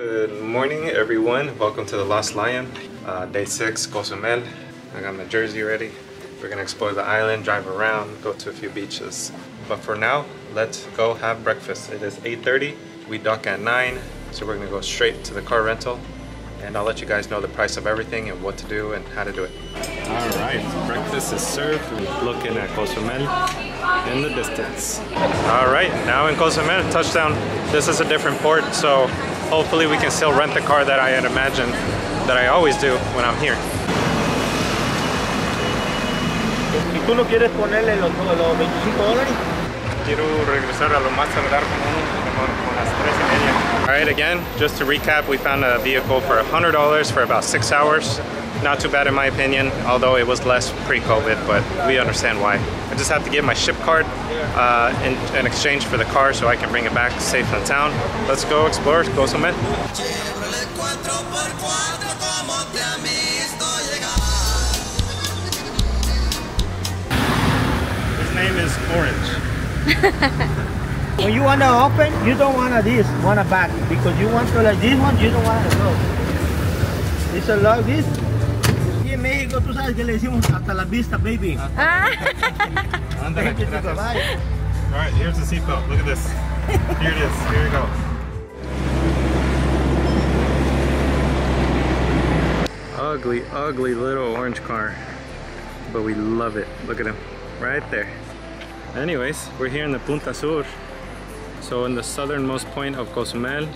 Good morning everyone. Welcome to the Lost Lion. Uh, day 6, Cozumel. I got my jersey ready. We're gonna explore the island, drive around, go to a few beaches. But for now, let's go have breakfast. It is 8.30. We dock at 9, so we're gonna go straight to the car rental. And I'll let you guys know the price of everything and what to do and how to do it. All right, breakfast is served. We're looking at Cozumel in the distance. All right, now in Cozumel, touchdown. This is a different port, so hopefully we can still rent the car that I had imagined that I always do when I'm here. Si tú no quieres ponerle los, los 25 dólares. Quiero regresar a lo más tardar como como las tres y media. All right, again, just to recap, we found a vehicle for $100 for about six hours. Not too bad in my opinion, although it was less pre-COVID, but we understand why. I just have to give my ship card uh, in, in exchange for the car so I can bring it back safe in town. Let's go explore Cozumel. Chevrolet 4x4, como te han visto llegar. His name is Orange. When you want to open, you don't want to this, want to back. Because you want to like this one, you don't want to go. It's a lock this. Aquí en México, tú sabes que le decimos hasta la vista, baby. Ah. Ándale, Thank you, bye. All right, here's the seatbelt. Look at this. Here it is. Here we go. Ugly, ugly little orange car. But we love it. Look at him. Right there. Anyways, we're here in the Punta Sur. So in the southernmost point of Cozumel.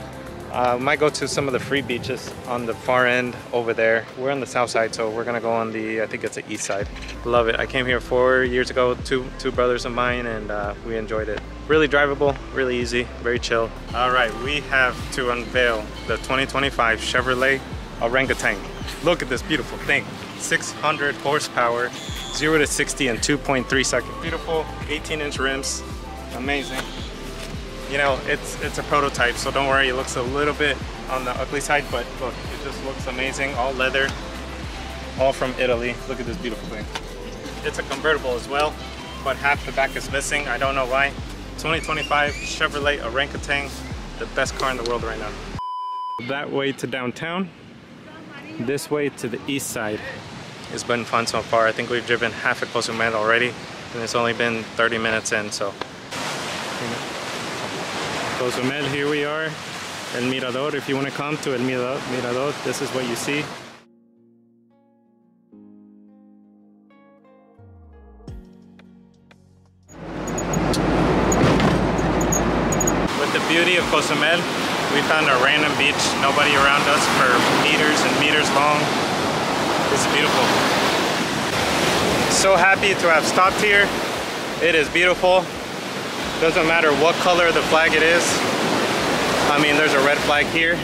Uh, might go to some of the free beaches on the far end over there. We're on the south side, so we're gonna go on the, I think it's the east side. Love it. I came here four years ago, two, two brothers of mine, and uh, we enjoyed it. Really drivable, really easy, very chill. All right, we have to unveil the 2025 Chevrolet Orangutan. Look at this beautiful thing. 600 horsepower, 0 to 60 in 2.3 seconds. Beautiful 18 inch rims, amazing. You know, it's it's a prototype, so don't worry, it looks a little bit on the ugly side, but look, it just looks amazing. All leather, all from Italy. Look at this beautiful thing. It's a convertible as well, but half the back is missing. I don't know why. 2025 Chevrolet Orangutan, the best car in the world right now. That way to downtown, this way to the east side. It's been fun so far. I think we've driven half of Cozumel already, and it's only been 30 minutes in, so. you know. Cozumel, here we are. El Mirador, if you want to come to El Mirador, this is what you see. With the beauty of Cozumel, we found a random beach, nobody around us for meters and meters long. It's beautiful. So happy to have stopped here. It is beautiful. Doesn't matter what color the flag it is. I mean, there's a red flag here,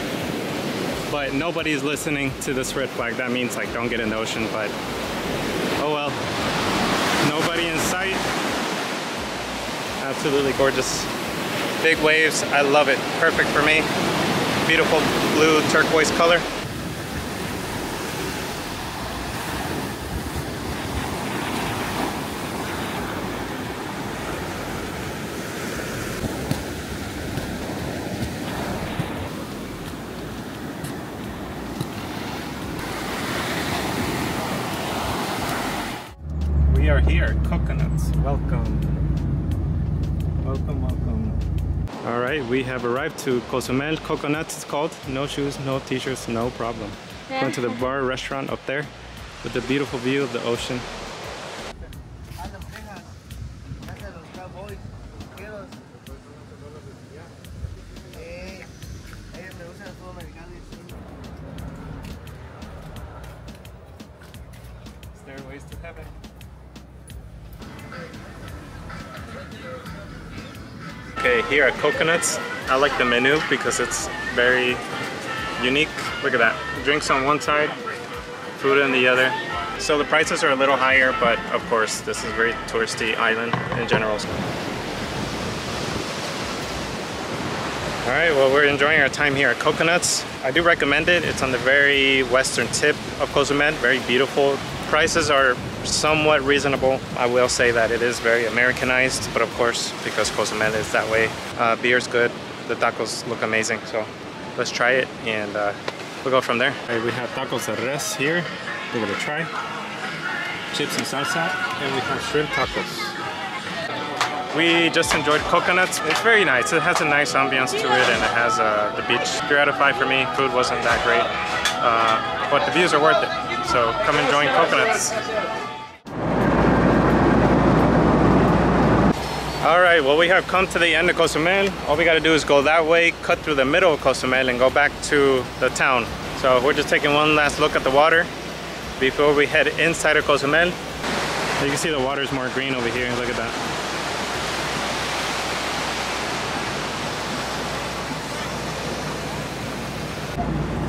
but nobody's listening to this red flag. That means like don't get in the ocean, but oh well. Nobody in sight. Absolutely gorgeous. Big waves, I love it. Perfect for me. Beautiful blue turquoise color. Are here, coconuts. Welcome. Welcome, welcome. All right, we have arrived to Cozumel. Coconuts it's called. No shoes, no t-shirts, no problem. Going to the bar restaurant up there with the beautiful view of the ocean. Stairways to heaven. Okay, here at Coconuts, I like the menu because it's very unique. Look at that. Drinks on one side, food on the other. So the prices are a little higher, but of course, this is a very touristy island in general. All right, well, we're enjoying our time here at Coconuts. I do recommend it. It's on the very western tip of Cozumel, very beautiful. Prices are somewhat reasonable. I will say that it is very Americanized, but of course, because Cozumel is that way. Uh, beer's good. The tacos look amazing, so let's try it and uh, we'll go from there. Right, we have tacos de res here. Give it a try. Chips and salsa, and we have shrimp tacos. We just enjoyed coconuts. It's very nice. It has a nice ambiance to it and it has uh, the beach. Three out of five for me. Food wasn't that great, uh, but the views are worth it. So come and join coconuts. All right, well we have come to the end of Cozumel. All we gotta do is go that way, cut through the middle of Cozumel and go back to the town. So we're just taking one last look at the water before we head inside of Cozumel. You can see the water is more green over here, look at that.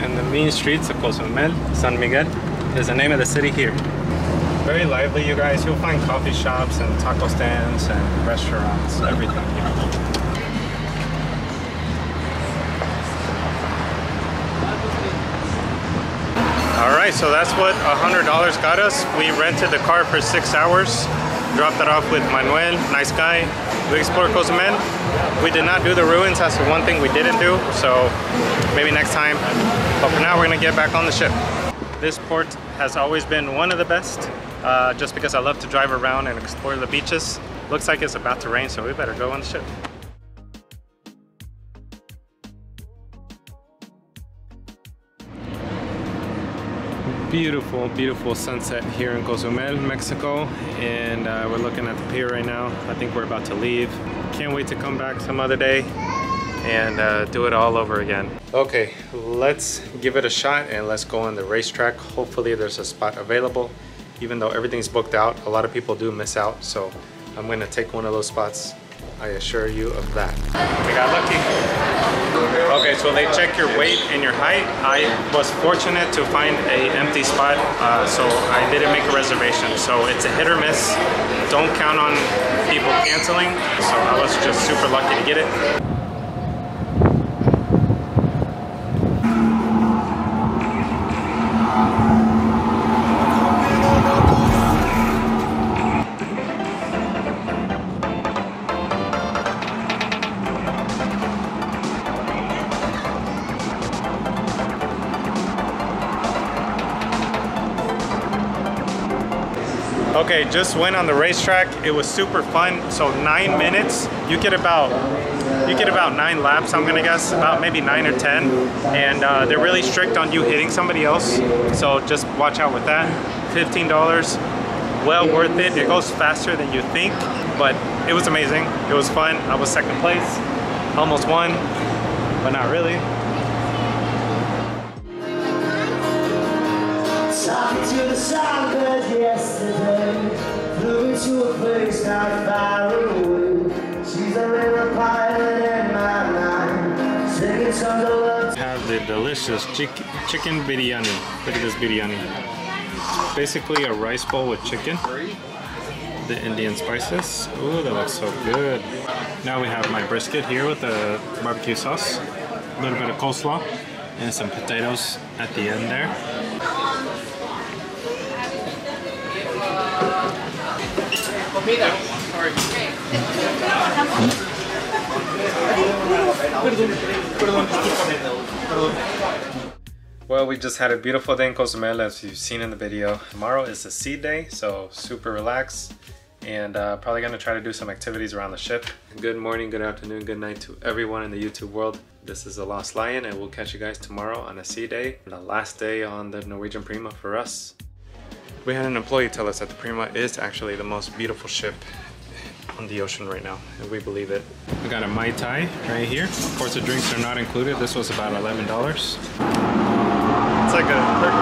and the main streets of Cozumel, San Miguel, is the name of the city here. Very lively, you guys. You'll find coffee shops and taco stands and restaurants, everything here. All right, so that's what $100 got us. We rented the car for six hours, dropped it off with Manuel, nice guy. We explored Cozumel. We did not do the ruins, that's the one thing we didn't do, so maybe next time. But for now, we're gonna get back on the ship. This port has always been one of the best, uh, just because I love to drive around and explore the beaches. Looks like it's about to rain, so we better go on the ship. beautiful beautiful sunset here in Cozumel Mexico. And uh, we're looking at the pier right now. I think we're about to leave. Can't wait to come back some other day and uh, do it all over again. Okay let's give it a shot and let's go on the racetrack. Hopefully there's a spot available even though everything's booked out a lot of people do miss out so I'm gonna take one of those spots I assure you of that. We got lucky. Okay, so they check your weight and your height. I was fortunate to find a empty spot, uh, so I didn't make a reservation. So it's a hit or miss. Don't count on people canceling. So I was just super lucky to get it. Okay, just went on the racetrack. It was super fun. So nine minutes, you get about you get about nine laps. I'm gonna guess about maybe nine or ten, and uh, they're really strict on you hitting somebody else. So just watch out with that. Fifteen dollars, well worth it. It goes faster than you think, but it was amazing. It was fun. I was second place, almost won, but not really. Talking to the songbird delicious chick chicken biryani. Look at this biryani. Basically a rice bowl with chicken. The Indian spices. Ooh, that looks so good. Now we have my brisket here with the barbecue sauce. A little bit of coleslaw and some potatoes at the end there. Well, we just had a beautiful day in Cozumel as you've seen in the video. Tomorrow is the seed day, so super relaxed and uh, probably gonna try to do some activities around the ship. Good morning, good afternoon, good night to everyone in the YouTube world. This is The Lost Lion and we'll catch you guys tomorrow on a sea day, the last day on the Norwegian Prima for us. We had an employee tell us that the Prima is actually the most beautiful ship on the ocean right now, and we believe it. We got a Mai Tai right here. Of course, the drinks are not included. This was about $11. It's like a